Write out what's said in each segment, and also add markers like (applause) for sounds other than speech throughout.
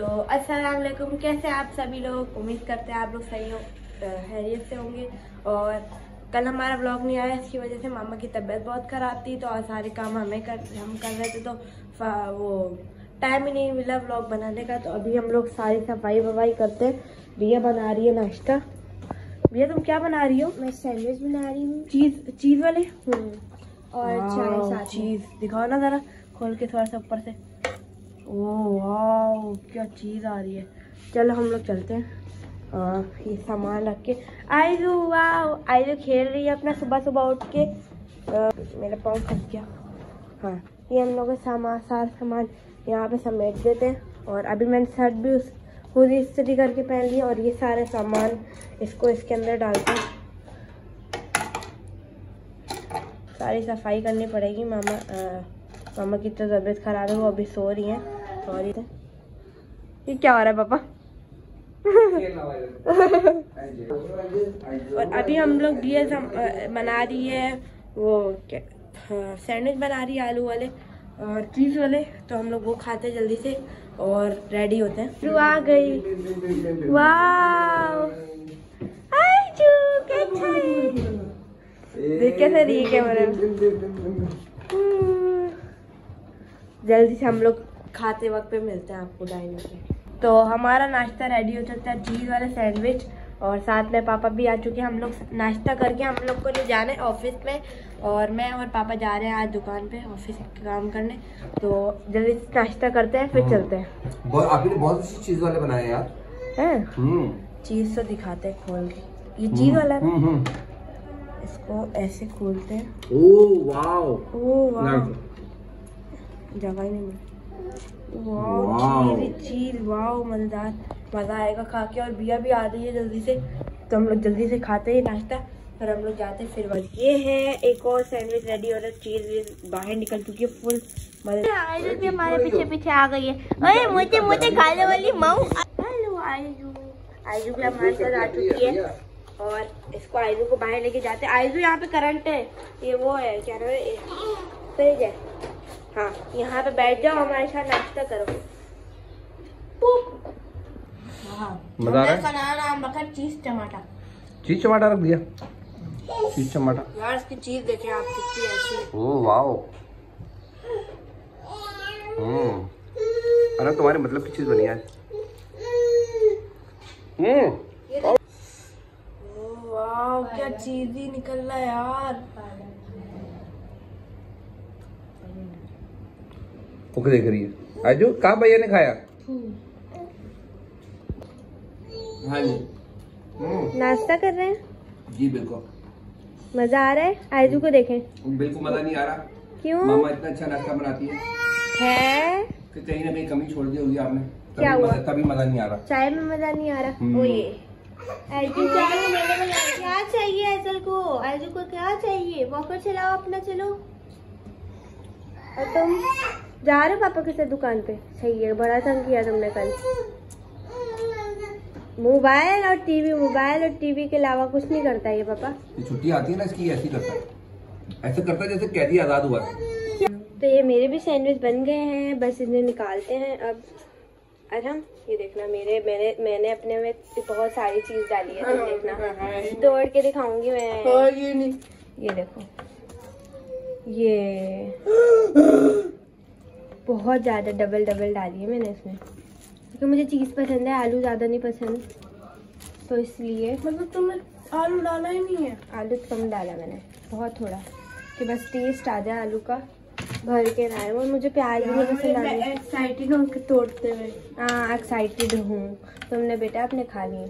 तो अस्सलाम वालेकुम कैसे आप सभी लोग? उम्मीद करते हैं आप लोग सही हो हैरियत से होंगे। और कल हमारा ब्लॉग नहीं आया इसकी वजह से मामा की तबीयत बहुत ख़राब थी तो और सारे काम हमें कर हम कर रहे थे तो वो टाइम ही नहीं मिला ब्लॉग बनाने का तो अभी हम लोग सारी सफ़ाई वफाई करते हैं। भैया बना रही है नाश्ता। भैया तुम क्या बना रही हो? मैं सैंडविच बना रही हूँ। चीज़ चीज़ वाले? हम्म, और चाय साथ चीज़ दिखाओ ना जरा खोल के थोड़ा सा ऊपर से। ओह वाओ क्या चीज़ आ रही है। चलो हम लोग चलते हैं। आ, ये सामान रख के। आयजू वाओ आयजू खेल रही है अपना सुबह सुबह उठ के। आ, मेरा पाँव फंस गया। हाँ ये हम लोग सामान सारा सामान यहाँ पे समेट देते हैं। और अभी मैंने शर्ट भी उस खुद स्त्री करके पहन लिया और ये सारे सामान इसको इसके अंदर डालते हैं। सारी सफ़ाई करनी पड़ेगी। मामा आ, मामा की तो तबीयत खराब है वो अभी सो रही हैं। सॉरी ये क्या हो रहा है पापा? (laughs) और अभी हम लोग दिए बना रही है वो क्या हाँ, सैंडविच बना रही है आलू वाले और चीज़ वाले तो हम लोग वो खाते हैं जल्दी से और रेडी होते हैं। रू आ गई। वाह आयजू, कैसा? देख कैसे रही है कैमरे। (laughs) जल्दी से हम लोग खाते वक्त पे मिलते हैं आपको डाइनिंग पे। तो हमारा नाश्ता रेडी हो चुका है चीज़ वाला सैंडविच और साथ में पापा भी आ चुके हैं। हम लोग नाश्ता करके हम लोग को ले जाना है ऑफ़िस में और मैं और पापा जा रहे हैं आज दुकान पे ऑफ़िस के काम करने। तो जल्दी से नाश्ता करते हैं फिर चलते हैं। आपने बहुत अच्छी चीज़ वाले बनाए यार। हैं? हम्म। चीज़ तो दिखाते हैं खोल के। ये चीज़ वाला है? हम्म, हम्म। इसको ऐसे खोलते हैं। जगह ही नहीं चीज़ चीज़ वाओ मज़ेदार मज़ा आएगा खा के। और बिया भी आ रही है जल्दी से। तो हम लोग जल्दी से खाते हैं नाश्ता फिर हम लोग जाते हैं फिर बस ये है एक और सैंडविच रेडी और चीज़ बाहर निकल चुकी है फुल मज़े आयजू भी हमारे पीछे पीछे आ गई है। अरे मुझे मुझे खाने वाली माऊ हेलो आयजू आयजू भी हमारे साथ आ चुकी है। और इसको आयजू को बाहर लेके जाते हैं। आयजू यहाँ पे करंट है। ये वो है क्या नाम है? फ्रिज है। हाँ यहाँ पे बैठ जाओ हमारे साथ नाश्ता करो। मज़ा आ रहा है? का नाम रखा चीज़ टमाटर। चीज़ टमाटर रख दिया? चीज़ टमाटर। यार इसकी चीज़ देखें आप कितनी अच्छी ओह वाओ। हम्म। अरे तुम्हारे मतलब की चीज़ बनी है। आज हम्म वाह क्या चीज़ ही निकल रहा है यार। ओके देख रही है। आजू कहा भैया ने खाया? हाँ जी। हम्म, नाश्ता कर रहे हैं? जी बिल्कुल। मज़ा आ रहा है? आयजू को देखें। बिल्कुल मज़ा नहीं आ रहा। क्यों? मामा इतना अच्छा नाश्ता बनाती है। है? कि कहीं ना कहीं कमी छोड़ दी होगी आपने। क्या हुआ? मजा- तभी मज़ा नहीं आ रहा। चाय में मज़ा नहीं आ रहा? हम्म। वो ये। आयजू चाय में। क्या चाहिए आयजल को? आयजू को क्या चाहिए? वॉकर चलाओ अपना चलो। और तुम? जा रहे हो पापा के साथ दुकान पे? सही है बड़ा तंग किया तुमने कल। मोबाइल और टीवी मोबाइल और टीवी के अलावा कुछ नहीं करता ये पापा। छुट्टी आती है ना इसकी ऐसी करता है। ऐसे करता है जैसे कैदी आज़ाद हुआ है। तो ये मेरे भी सैंडविच बन गए हैं बस इन्हें निकालते हैं अब। अच्छा ये देखना मेरे मैंने मैंने अपने में बहुत सारी चीज़ डाली है तुम देखना। तोड़ के दिखाऊँगी मैं। ये नहीं। ये देखो। ये। बहुत ज़्यादा डबल डबल डाली है मैंने इसमें। क्योंकि मुझे चीज़ पसंद है आलू ज़्यादा नहीं पसंद। तो इसलिए मतलब तुमने आलू डाला ही नहीं है। आलू कम डाला मैंने बहुत थोड़ा। कि बस टेस्ट आ जाए आलू का भर के ना और मुझे प्याज भी नहीं पसंद एक्साइटेड हूँ तोड़ते हुए। हाँ एक्साइटेड हूँ। तुमने बेटा अपने खा लिए।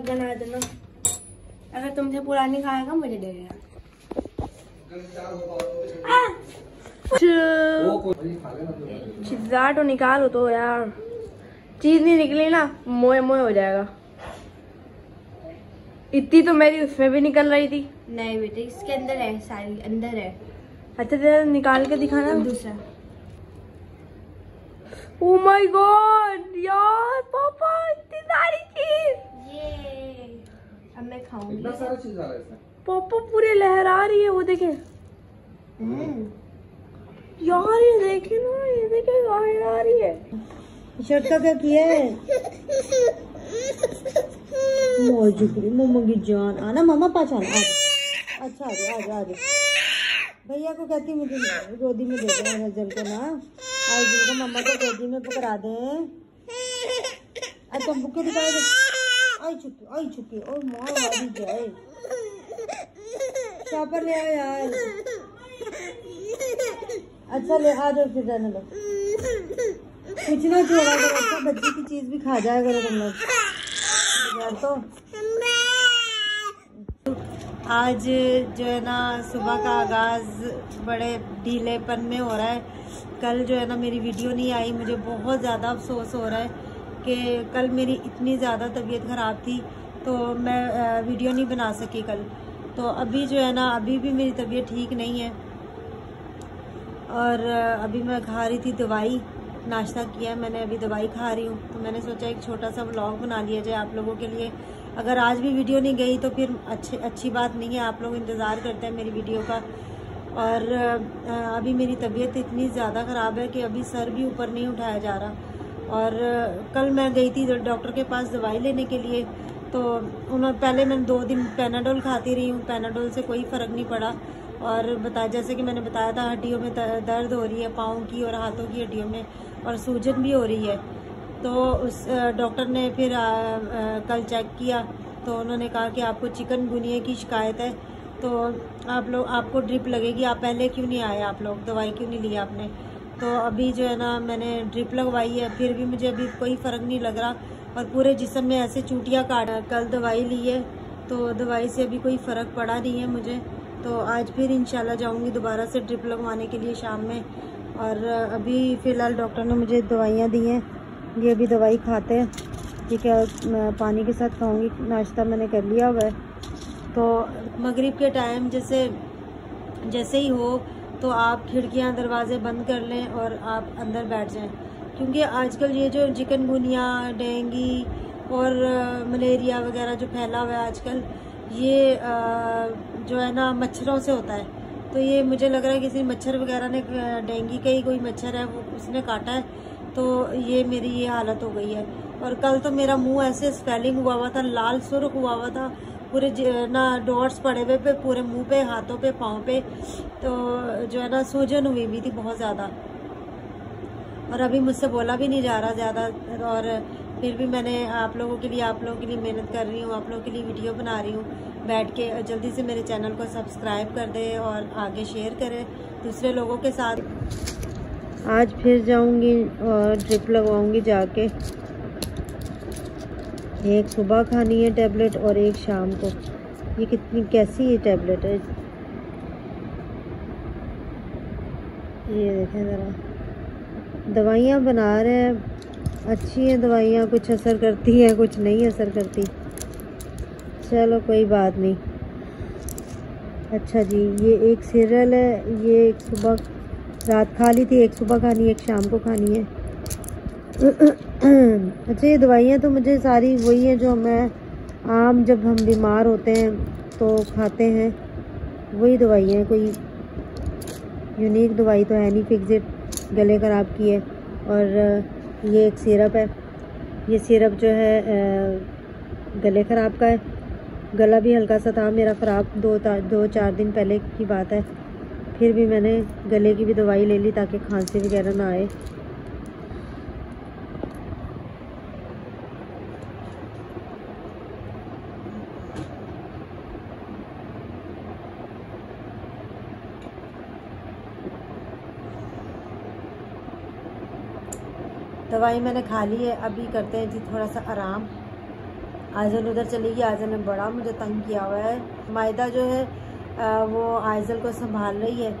बना देना। अगर तुमसे पूरा नहीं खाएगा मुझे दे देना। चिज्जा तो निकालो तो यार। चीज़ नहीं निकली ना मोए मोए हो जाएगा। इतनी तो मेरी उसमें भी निकल रही थी। नहीं बेटे इसके अंदर है सारी अंदर है। अच्छा जरा निकाल के दिखाना। दूसरा। ओ माय गॉड यार पापा इतनी सारी चीज़। ये अब मैं खाऊँगी। सारा चीज़ आ रहा है पापा पूरे लहरा रही है वो देखे। हम्म। यार, ये देखे ना, ये देखे लहरा रही है। शर्ट क्या किया है? मम्मा की जान। आना, मम्मा पास आना। अच्छा आ जाओ आ जाओ आ भैया को कहती मुझे गोदी में दे दो नज़र को ना। आज को मम्मा को गोदी में पकड़ा दे। अच्छा बुके दे। आई चुकी आई चुकी, और माँ वाली जाए। शॉपर ले आओ यार अच्छा ले आ जाओ फिर जाने लो कुछ ना करो अच्छा बच्ची की चीज़ भी खा जाया करो तुम लोग। तो। आज जो है ना, सुबह का आगाज़ बड़े ढीलेपन में हो रहा है। कल जो है ना, मेरी वीडियो नहीं आई, मुझे बहुत ज़्यादा अफसोस हो रहा है कि कल मेरी इतनी ज़्यादा तबीयत ख़राब थी तो मैं वीडियो नहीं बना सकी कल। तो अभी जो है ना, अभी भी मेरी तबीयत ठीक नहीं है। और अभी मैं खा रही थी दवाई, नाश्ता किया मैंने, अभी दवाई खा रही हूँ। तो मैंने सोचा एक छोटा सा व्लॉग बना लिया जाए आप लोगों के लिए। अगर आज भी वीडियो नहीं गई तो फिर अच्छी अच्छी बात नहीं है, आप लोग इंतज़ार करते हैं मेरी वीडियो का। और अभी मेरी तबीयत इतनी ज़्यादा ख़राब है कि अभी सर भी ऊपर नहीं उठाया जा रहा। और कल मैं गई थी डॉक्टर के पास दवाई लेने के लिए तो उन्होंने पहले मैं दो दिन पैनाडोल खाती रही हूँ पैनाडोल से कोई फ़र्क नहीं पड़ा। और बता जैसे कि मैंने बताया था हड्डियों में दर्द हो रही है पाँव की और हाथों की हड्डियों में और सूजन भी हो रही है। तो उस डॉक्टर ने फिर अ, अ, कल चेक किया तो उन्होंने कहा कि आपको चिकनगुनिया की शिकायत है तो आप लोग आपको ड्रिप लगेगी आप पहले क्यों नहीं आए आप लोग? दवाई क्यों नहीं ली आपने? तो अभी जो है ना मैंने ड्रिप लगवाई है फिर भी मुझे अभी कोई फ़र्क नहीं लग रहा और पूरे जिसम में ऐसे चूटियाँ काट कल दवाई ली है तो दवाई से अभी कोई फ़र्क पड़ा नहीं है मुझे। तो आज फिर इंशाल्लाह जाऊँगी दोबारा से ड्रिप लगवाने के लिए शाम में। और अभी फ़िलहाल डॉक्टर ने मुझे दवाइयाँ दी हैं। ये अभी दवाई खाते हैं। ठीक है, मैं पानी के साथ खाऊँगी। नाश्ता मैंने कर लिया हुआ है। तो मगरिब के टाइम जैसे जैसे ही हो तो आप खिड़कियाँ, दरवाजे बंद कर लें और आप अंदर बैठ जाएँ। क्योंकि आजकल ये जो चिकनगुनिया, डेंगी और मलेरिया वगैरह जो फैला हुआ है आजकल ये अ, जो है ना मच्छरों से होता है। तो ये मुझे लग रहा है किसी मच्छर वगैरह ने डेंगी का ही कोई मच्छर है वो उसने काटा है। तो ये मेरी ये हालत हो गई है। और कल तो मेरा मुँह ऐसे स्वेलिंग हुआ हुआ था लाल सुर्ख हुआ हुआ था पूरे ना डॉट्स पड़े हुए पे पूरे मुँह पे हाथों पे पाँव पे। तो जो है ना सूजन हुई हुई थी बहुत ज़्यादा। और अभी मुझसे बोला भी नहीं जा रहा ज़्यादा और फिर भी मैंने आप लोगों के लिए, आप लोगों के लिए मेहनत कर रही हूँ, आप लोगों के लिए वीडियो बना रही हूँ। बैठ के जल्दी से मेरे चैनल को सब्सक्राइब कर दें और आगे शेयर करें दूसरे लोगों के साथ। आज फिर जाऊँगी और ड्रिप लगवाऊँगी जाके। एक सुबह खानी है टैबलेट और एक शाम को। ये कितनी, कैसी ये टैबलेट है? ये देखें ज़रा। दवाइयाँ बना रहे हैं। अच्छी हैं दवाइयाँ, कुछ असर करती हैं, कुछ नहीं असर करती। चलो कोई बात नहीं। अच्छा जी, ये एक सीरियल है, ये एक सुबह, रात खा ली थी, एक सुबह खानी है एक शाम को खानी है। (clears throat) अच्छा ये दवाइयाँ तो मुझे सारी वही हैं जो मैं आम जब हम बीमार होते हैं तो खाते हैं। वही दवाइयाँ हैं, कोई यूनिक दवाई तो है नहीं फिक्सिट गले ख़राब की है और ये एक सिरप है। ये सिरप जो है गले ख़राब का है। गला भी हल्का सा था, मेरा ख़राब दो दो चार दिन पहले की बात है। फिर भी मैंने गले की भी दवाई ले ली ताकि खांसी वगैरह ना आए। दवाई मैंने खा ली है अभी करते हैं जी थोड़ा सा आराम। आयजल उधर चली गई आयजल ने बड़ा मुझे तंग किया हुआ है। मायदा जो है अ, वो आयजल को संभाल रही है।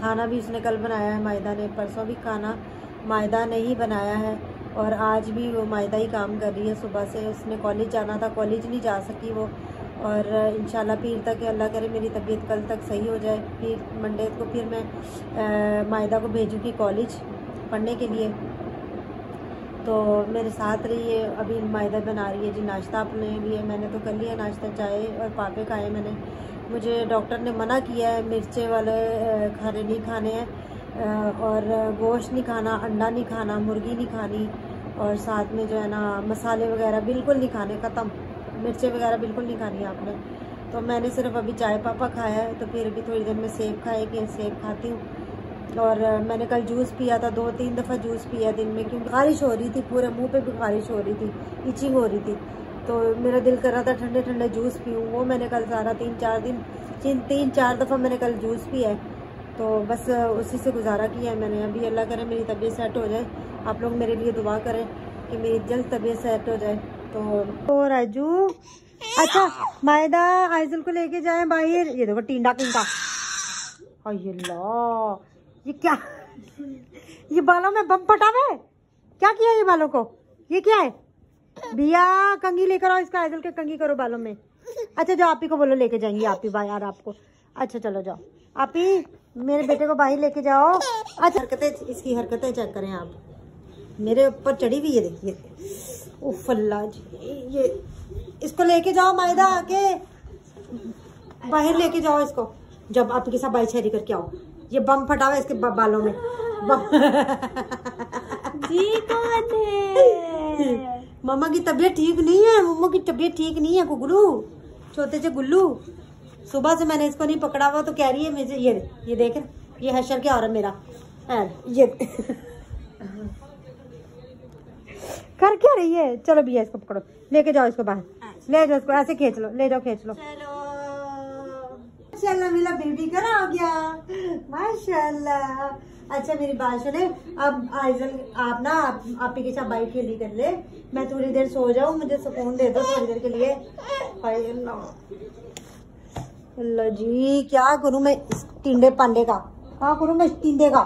खाना भी उसने कल बनाया है मायदा ने परसों भी खाना मायदा ने ही बनाया है। और आज भी वो मायदा ही काम कर रही है सुबह से उसने कॉलेज जाना था कॉलेज नहीं जा सकी वो। और इंशाल्लाह पीर तक अल्लाह करे मेरी तबीयत कल तक सही हो जाए। फिर मंडे को फिर मैं मायदा को भेजूँगी कॉलेज पढ़ने के लिए। तो मेरे साथ रही है, अभी मायदा बना रही है जी नाश्ता अपने लिए। मैंने तो कर लिया नाश्ता, चाय और पापे खाए मैंने। मुझे डॉक्टर ने मना किया है, मिर्चे वाले खाने नहीं खाने हैं। और गोश्त नहीं खाना, अंडा नहीं खाना, मुर्गी नहीं खानी। और साथ में जो है ना, मसाले वगैरह बिल्कुल नहीं खाने, ख़त्म। मिर्चें वगैरह बिल्कुल नहीं खानी आपने। तो मैंने सिर्फ़ अभी चाय पापा खाया है तो फिर अभी थोड़ी देर में सेब खाएगी सेब खाती हूँ। और मैंने कल जूस पिया था, दो तीन दफ़ा जूस पिया दिन में, क्योंकि खारिश हो रही थी, पूरे मुँह पे भी खारिश हो रही थी, इचिंग हो रही थी। तो मेरा दिल कर रहा था ठंडे ठंडे जूस पीऊँ, वो मैंने कल सारा तीन चार दिन, तीन तीन चार दफ़ा मैंने कल जूस पिया है। तो बस उसी से गुजारा किया है मैंने। अभी अल्लाह करे मेरी तबीयत सेट हो जाए, आप लोग मेरे लिए दुआ करें कि मेरी जल्द तबीयत सेट हो जाए। तो तो राजू अच्छा मायदा आइजल को लेके जाए बाहर। ये देखो टींडा किंका अल्लाह। ये क्या? ये बालों में बम पटावे? क्या किया ये बालों को? ये क्या है? बिया कंगी लेकर आओ इसका, आइजल के कंगी करो बालों में। अच्छा जाओ, आप ही को बोलो, लेके जाएँगी आप ही यार आपको। अच्छा चलो, जाओ। आप ही मेरे बेटे को बाहर लेके जाओ। अच्छा हरकतें, इसकी हरकतें चेक करें आप। मेरे ऊपर चढ़ी हुई है देखिए उफ, अल्लाह ये। इसको लेके जाओ मायदा आके। बाहर लेके जाओ इसको, जब आपके साथ बाई छेरी करके आओ। ये बम फटाओ इसके बालों में। जी कौन है? मम्मा की तबीयत ठीक नहीं है मम्मा की तबीयत ठीक नहीं है गुगलू छोटे से गुल्लू। सुबह से मैंने इसको नहीं पकड़ा हुआ तो कह रही है मुझे ये ये देख ये हशर क्या और मेरा? ये। कर क्या रही है? चलो भैया इसको पकड़ो। लेके जाओ इसको बाहर। ले जाओ इसको ऐसे खींच लो ले जाओ खींच लो। माशाल्लाह मेरा बेबी करा हो गया। माशाल्लाह। अच्छा मेरी बात सुने। अब आइजल आप ना आप, आप के साथ बाइक खेली कर ले। मैं थोड़ी देर सो जाऊँ मुझे सुकून दे दो थोड़ी देर के लिए। अल्लाह। जी क्या करूँ मैं टिंडे पांडे का? क्या करूँ मैं टिंडे का?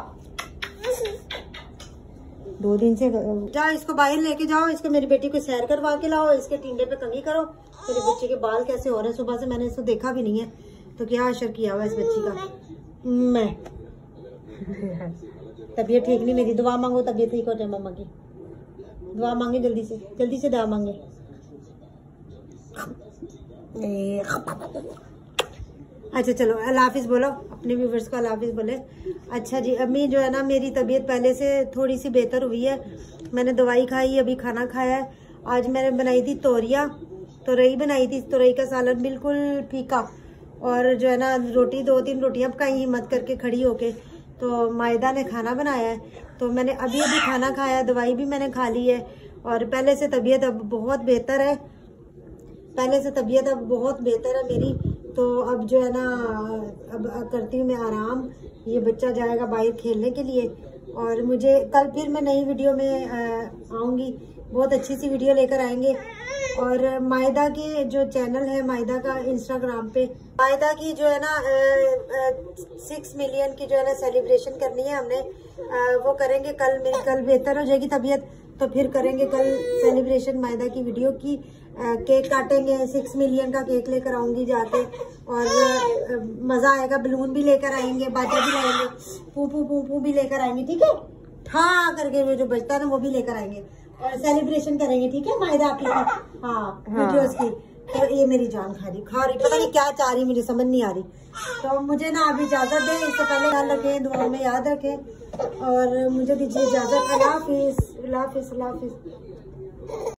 दो दिन से जाओ इसको बाहर लेके जाओ इसको मेरी बेटी को सैर करवा के लाओ इसके टिंडे पे कंगी करो। मेरे बच्चे के बाल कैसे हो रहे हैं? सुबह से मैंने इसको देखा भी नहीं है। तो क्या असर किया हुआ इस बच्ची का? मैं। तबीयत ठीक नहीं, मेरी दुआ मांगो, तबीयत ठीक हो जाए मम्मा की। दुआ मांगे जल्दी से जल्दी से दुआ मांगे। अच्छा चलो, अल्लाह हाफिज बोलो, अपने व्यूवर्स को अल्लाह हाफिज बोले। अच्छा जी, अम्मी जो है ना, मेरी तबीयत पहले से थोड़ी सी बेहतर हुई है। मैंने दवाई खाई, अभी खाना खाया है। आज मैंने बनाई थी तोरिया, तोरई बनाई थी, तोरई का सालन बिल्कुल फीका। और जो है ना, रोटी दो तीन रोटियाँ पकाई हिम्मत करके खड़ी होके। तो मायदा ने खाना बनाया है। तो मैंने अभी अभी खाना खाया, दवाई भी मैंने खा ली है। और पहले से तबीयत अब बहुत बेहतर है। पहले से तबीयत अब बहुत बेहतर है मेरी। तो अब जो है ना, अब करती हूँ मैं आराम। ये बच्चा जाएगा बाहर खेलने के लिए। और मुझे कल फिर मैं नई वीडियो में आऊँगी। बहुत अच्छी सी वीडियो लेकर आएँगे। और मायदा के जो चैनल है मायदा का इंस्टाग्राम पे मायदा की जो है ना सिक्स मिलियन की जो है ना सेलिब्रेशन करनी है हमने। अ, वो करेंगे कल मेरी कल बेहतर हो जाएगी तबीयत तो फिर करेंगे कल सेलिब्रेशन मायदा की वीडियो की। अ, केक काटेंगे सिक्स मिलियन का केक लेकर आऊँगी जाके। और अ, मज़ा आएगा बलून भी लेकर आएँगे बाजा भी लाएँगे पू पू पू पू भी लेकर आएँगे ठीक है? ठा करके वो जो बचता है ना वो भी लेकर आएँगे। सेलिब्रेशन करेंगे ठीक है? मायदा आपकी की हाँ वीडियोस की। तो ये मेरी जान खा रही खा रही पता नहीं क्या चाह रही मुझे समझ नहीं आ रही। तो मुझे ना अभी इजाज़त दे इससे पहले ख्याल रखे दुआ में याद रखे। और मुझे दीजिए इजाज़त। अल्लाह हाफिज अल्लाह हाफिज अल्लाह हाफिज।